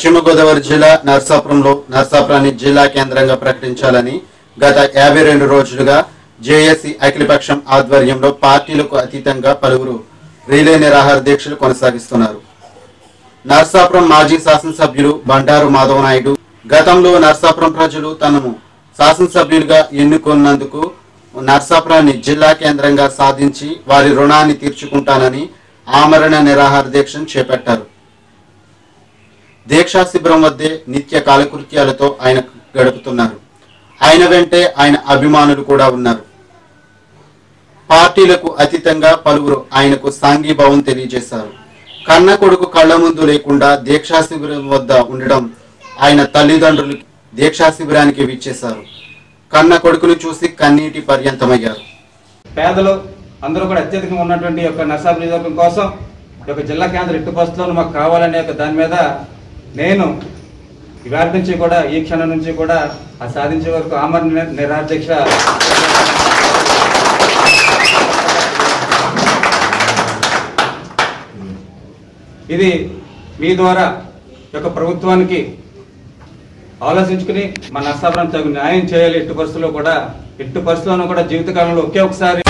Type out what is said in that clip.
పశ్చిమ గోదావరి జిల్లా నర్సాపురంలో నర్సాపురాన్ని జిల్లా కేంద్రంగా ప్రకటించాలని గత యాభై రెండు రోజులుగా జేఏసీ అఖిలపక్షం ఆధ్వర్యంలో పార్టీలకు అతీతంగా పలువురు రిలే నిరాహార దీక్షలు కొనసాగిస్తున్నారు. నర్సాపురం మాజీ శాసనసభ్యులు బండారు మాధవ నాయుడు గతంలో నర్సాపురం ప్రజలు తనను శాసనసభ్యులుగా ఎన్నుకున్నందుకు నర్సాపురాన్ని జిల్లా కేంద్రంగా సాధించి వారి రుణాన్ని తీర్చుకుంటానని ఆమరణ నిరాహార దీక్షను చేపట్టారు. దీక్షా శిబిరం వద్దే నిత్య కాలకృత్యాలతో ఆయన గడుపుతున్నారు. ఆయన వెంటే ఆయన అభిమానులు కూడా ఉన్నారు. పార్టీలకు అతీతంగా పలువురు ఆయనకు సాంఘీభావం తెలియజేశారు. కన్న కొడుకు కళ్ళ ముందు లేకుండా దీక్షా శిబిరం వద్ద ఉండడం ఆయన తల్లిదండ్రులు దీక్షా శిబిరానికి విచ్చేశారు. కన్న కొడుకును చూసి కన్నీటి పర్యంతమయ్యారు. పేదలు అందరూ కూడా అత్యధికంగా ఉన్నటువంటి యొక్క నర్సాపు నియోజకవర్గం కోసం ఈ యొక్క జిల్లా కేంద్ర ఇటు పరిస్థితుల్లో మాకు కావాలనే యొక్క దాని మీద నేను ఇవాళ నుంచి కూడా ఈ క్షణం నుంచి కూడా ఆ సాధించే వరకు ఆమరణ నిరాధ్యక్ష ఇది మీ ద్వారా యొక్క ప్రభుత్వానికి ఆలోచించుకుని మన నష్టాపురం తగు న్యాయం చేయాలి ఎట్టు పరిస్థితుల్లో కూడా ఎట్టి పరిస్థితుల్లోనూ కూడా జీవితకాలంలో ఒకే ఒకసారి